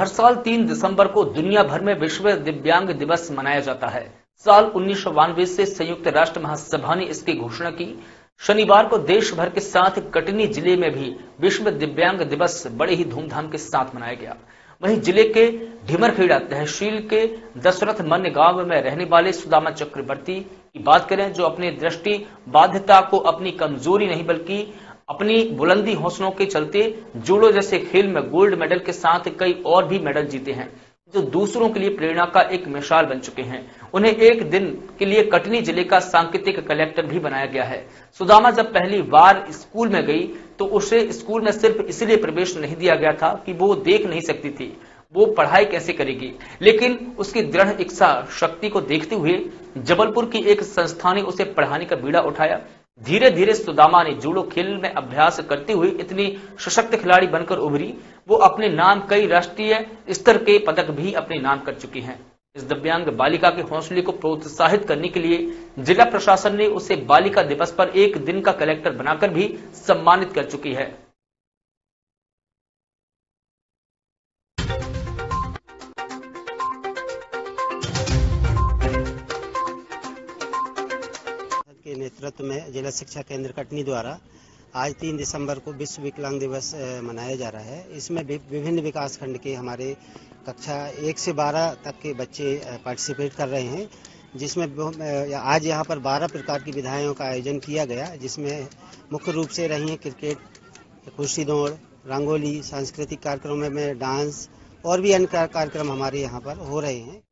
हर साल तीन दिसंबर को दुनिया भर में विश्व दिव्यांग दिवस मनाया जाता है। साल उन्नीस से संयुक्त राष्ट्र महासभा ने इसकी घोषणा की। शनिवार को देश भर के साथ कटनी ज़िले में भी विश्व दिव्यांग दिवस बड़े ही धूमधाम के साथ मनाया गया। वहीं ज़िले के ढिमरखेड़ा, तहसील के दशरथ मन गाँव में रहने वाले सुदामा चक्रवर्ती की बात करें, जो अपनी दृष्टि, बाध्यता को अपनी कमज़ोरी नहीं बल्कि अपनी बुलंदी हौसलों के चलते जूडो जैसे खेल में गोल्ड मेडल के साथ कई और भी मेडल जीते हैं, जो दूसरों के लिए प्रेरणा का एक मिसाल बन चुके हैं। उन्हें एक दिन के लिए कटनी ज़िले का सांकेतिक कलेक्टर भी बनाया गया है। सुदामा जब पहली बार स्कूल में गई तो उसे स्कूल में सिर्फ़ इसलिए प्रवेश नहीं दिया गया था कि वो देख नहीं सकती थी, वो पढ़ाई कैसे करेगी। लेकिन उसकी दृढ़ इच्छा, शक्ति को देखते हुए जबलपुर की एक संस्था ने उसे पढ़ाने का बीड़ा उठाया। धीरे धीरे सुदामा ने जूडो खेल में अभ्यास करती हुई इतनी सशक्त खिलाड़ी बनकर उभरी। वो अपने नाम कई राष्ट्रीय स्तर के पदक भी अपने नाम कर चुकी हैं। इस दिव्यांग बालिका के हौसले को प्रोत्साहित करने के लिए जिला प्रशासन ने उसे बालिका दिवस पर एक दिन का कलेक्टर बनाकर भी सम्मानित कर चुकी है। के नेतृत्व में जिला शिक्षा केंद्र कटनी द्वारा आज तीन दिसंबर को विश्व विकलांग दिवस मनाया जा रहा है। इसमें विभिन्न विकास खंड के हमारे कक्षा एक से बारह तक के बच्चे पार्टिसिपेट कर रहे हैं, जिसमें आज यहाँ पर बारह प्रकार की विधाओं का आयोजन किया गया, जिसमें मुख्य रूप से रही हैं क्रिकेट कुर्सी दौड़, रंगोली, सांस्कृतिक कार्यक्रमों में डांस और भी अन्य कार्यक्रम हमारे यहाँ पर हो रहे हैं।